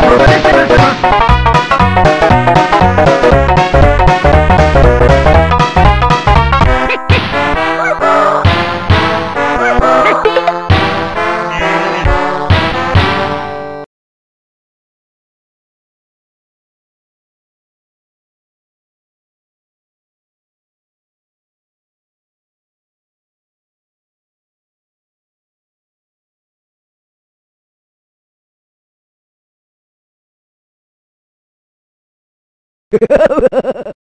Thank you. Ha ha ha!